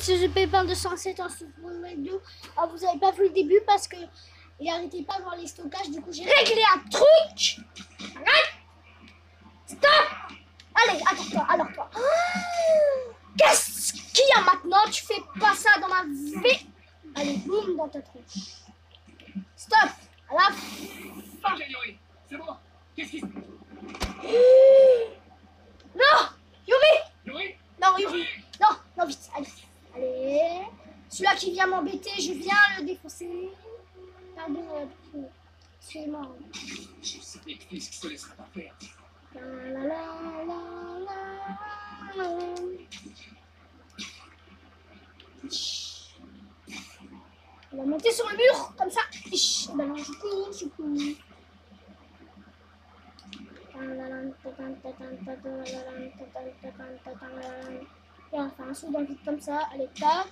c'est The Pépin 207 en Super Mario. Ah, vous avez pas vu le début parce que il arrêtait pas voir les stockages. Du coup, j'ai réglé un truc. Stop Allez, attends-toi, alors toi. Qu'est-ce qu'il y a maintenant? Tu fais pas ça dans ma vie. Allez, boum dans ta tronche. Stop fin. Ok, Yuri, c'est bon. Qu'est-ce qui se Non Yuri Yuri Non, Yuri. Non, non, vite, allez. Allez. Celui-là qui vient m'embêter, je viens le défoncer. Pardon, euh, excusez-moi. Je savais que Fisk se laisserait pas faire. La, va monter sur le mur, comme ça. Je cours. Et on va faire un saut dans comme ça. Allez, tac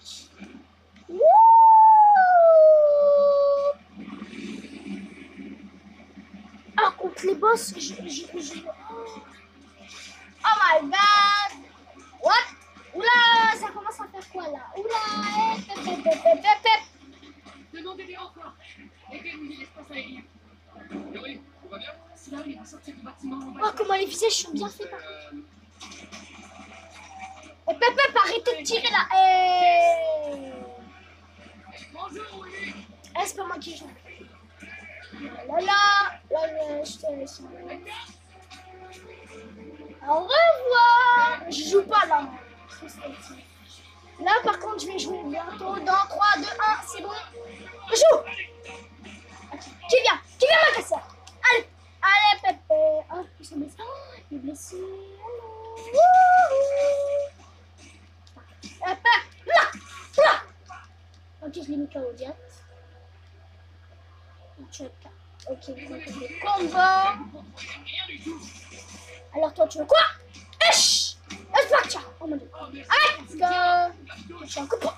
Ah, contre les boss, je... je, je... Oh my god What? Oula, ça commence à faire quoi là? Oula, eh. Demandez-les encore. Et verrouillez l'espace aérien. Va bien Si là, il va sortir du bâtiment. Oh, comment les visages sont bien faits par Euh, Eh, pep, pep, arrêtez de tirer là Eh Bonjour, Yuri Eh, c'est pas moi qui joue. Là, là, là, je, je te laisse. Au revoir Je joue pas là. Là, par contre, je vais jouer bientôt dans 3, 2, 1, c'est bon. Je joue Ok. Qui vient Qui vient m'agresser Allez Allez, Pépé Oh, sont blessés. Oh, il est blessé. Hop, Ok, je l'ai mis KO direct. Check. Ok, ok, combat. Alors toi, tu veux quoi? Pas tiens Oh mon dieu. Arrête que... Je suis un copain.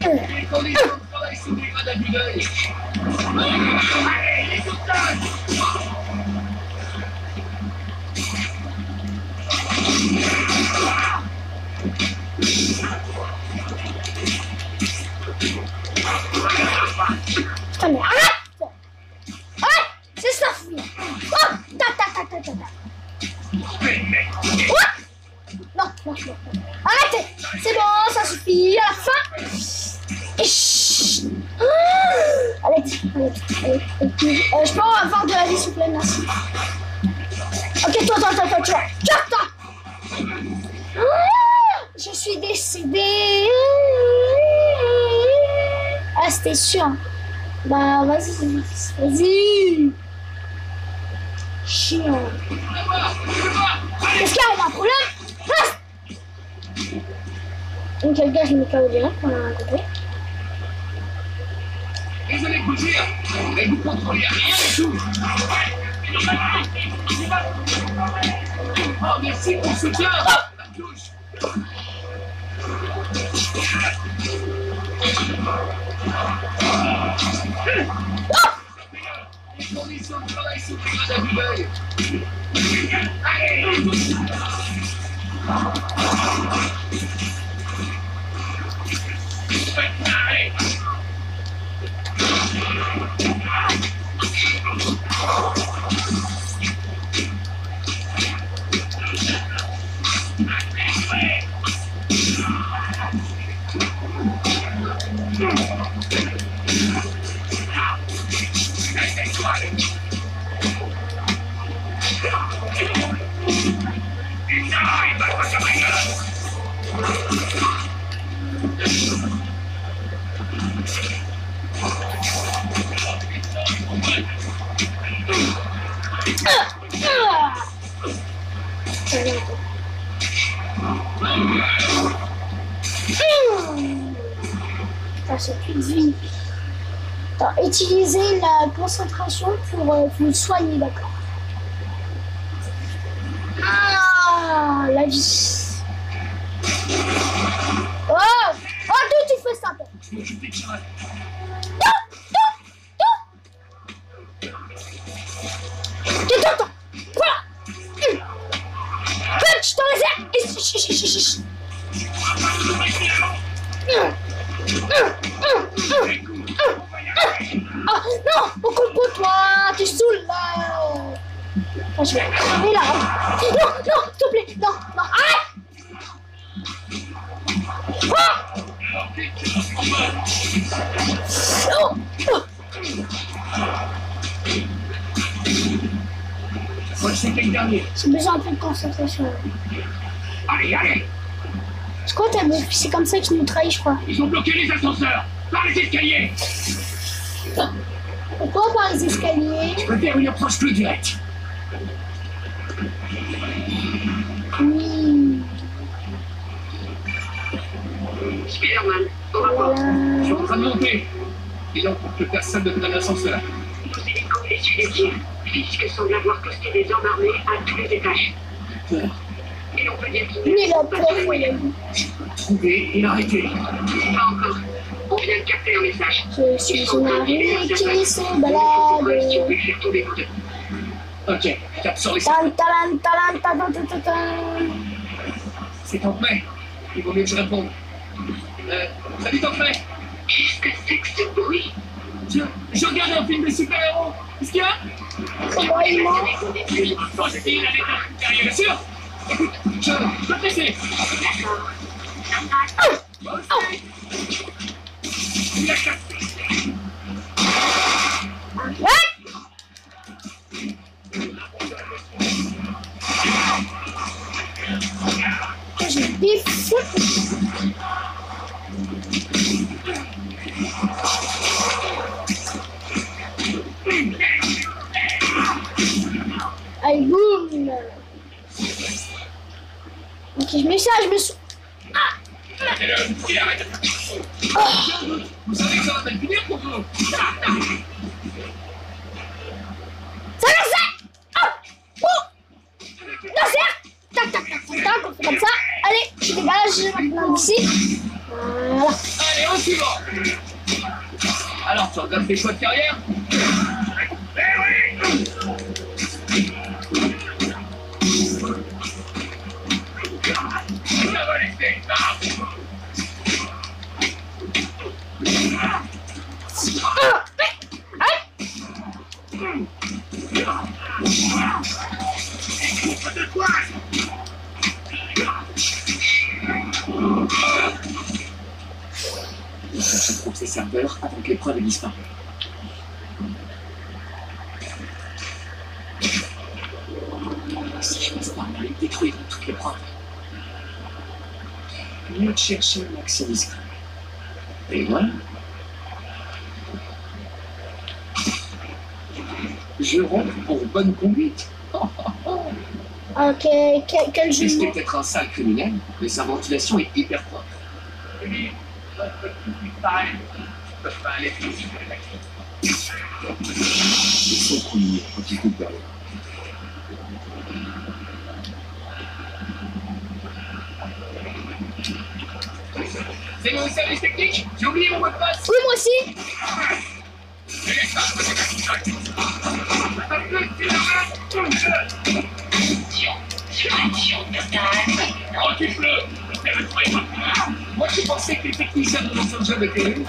Les conditions de travail se dégradent à vue d'œil. Allez, les otages Putain, mais C'est ça. Arrêtez C'est bon, ça suffit, à la fin. Ah, allez, allez, allez. Euh, Je peux avoir de la vie, s'il vous plaît, merci. Ok, toi, toi, toi, toi, toi. Toi, toi. Ah, Je suis décédée. Ah, c'était sûr. Bah, vas-y, vas-y. Chiant. Qu'est-ce qu'il y a, il y a un problème? Reste Donc, le gars, je me KO direct, on a compris. Désolé de vous dire, mais vous contrôlez rien du tout. Oh, merci pour le soutien. La touche. Les Utilisez la concentration pour euh, vous soigner, d'accord Ah, la vie. Oh Oh, d'où tu fais ça toi Je m'occupe. Hum. Hum. Hum, hum, hum, hum, hum. Ah non, on comprend toi, tu saoules là. Je. Non, non, s'il te plaît, non, non, arrête. J'ai besoin un peu de concentration. Allez, allez que t'as- c'est comme ça qu'ils nous trahissent, je crois. Ils ont bloqué les ascenseurs Par les escaliers Pourquoi par les escaliers? Je peux faire une approche plus directe. Oui. Spider-Man, au rapport. Je suis en train de monter. Disons pour que personne ne prenne l'ascenseur. Hélico et Sulétier. Fisk semble avoir posté des hommes armés à tous les étages. Peur. Et on peut dire qu'il il a il a dit. Trouver et arrêter. Pas encore. On vient de capter un message. Je suis une araignée qui se Ouais, si on balade. peut faire tomber vos deux. Ok, cap sur les. C'est Tantré. Il vaut mieux que je réponde. Euh, salut Tantré. Qu'est-ce que c'est que ce bruit Je, regarde un film de super-héros. Qu'est-ce qu'il y a j'ai dit il bien sûr. Écoute, je, je vais te laisser. D'accord. Moi aussi. Il a fous. Allez, boum Ok, je mets ça, je me sou... Arrêtez-le. Il arrête. Vous savez que ça pour vous. Ça Oh Non, c'est Tac, tac, tac, tac, comme ça. Allez, je dégage maintenant. Voilà. On. Alors, tu regardes tes choix de carrière disparu. Si je passe par là, il détruira toute l'épreuve. Mieux de chercher un accès discret. Et voilà. Je rentre en bonne conduite. Ok, quel, quel jeu C'était peut-être un sale criminel, mais sa ventilation est hyper propre. Ils sont premiers quand ils coupent derrière. C'est mon service technique J'ai oublié mon mot de passe. Oui, moi aussi Moi qui pensais que les techniciens de Los Angeles étaient nuls.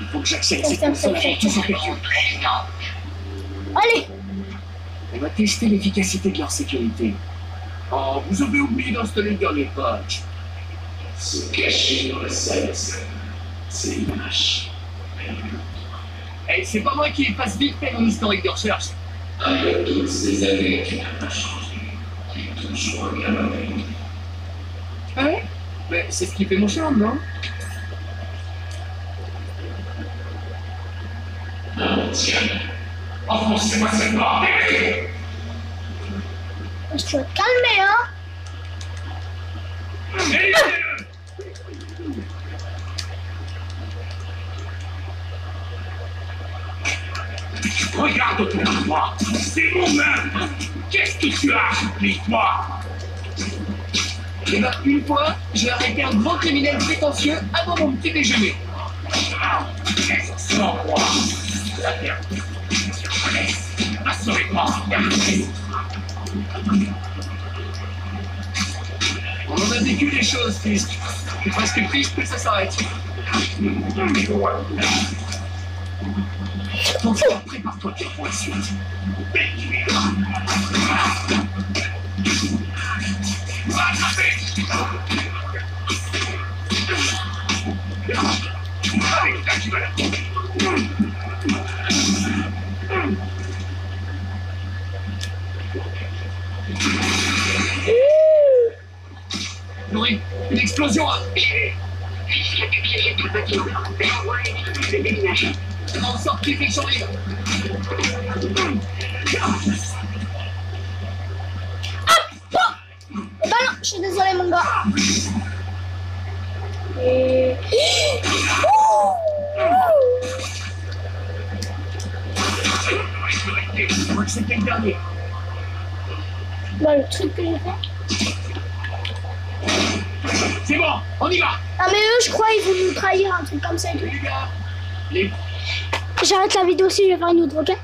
Il faut que j'accède cette console en perdent. Allez On va tester l'efficacité de leur sécurité. Oh, vous avez oublié d'installer le dernier patch. Se cacher dans la salle, c'est lâche. Eh, c'est pas moi qui passe vite fait mon historique de recherche. Avec toutes ces années qui n'ont pas changé, est toujours avec. Ah ouais? Mais c'est ce qui fait mon charme, non? Tiens. Enfoncez-moi cette bordée Tu vas te calmer, hein Regarde autour de toi, c'est mon main. Qu'est-ce que tu as Dis-moi. Eh ben, une fois, j'ai arrêté un gros criminel prétentieux avant mon petit déjeuner. Ah, sans moi, la merde. Assurez-moi. On a vécu des choses. Je suis presque triste que ça s'arrête. Prépare-toi pour la suite. Le déminage. On sort qui fait survivre. Bah non, je suis désolé mon gars. Et... Je crois que c'était le dernier. Bah le truc que j'ai fait. C'est bon, on y va. Ah mais eux je crois ils vont nous trahir un truc comme ça et tout. Les gars, les J'arrête la vidéo aussi, je vais faire une autre, ok?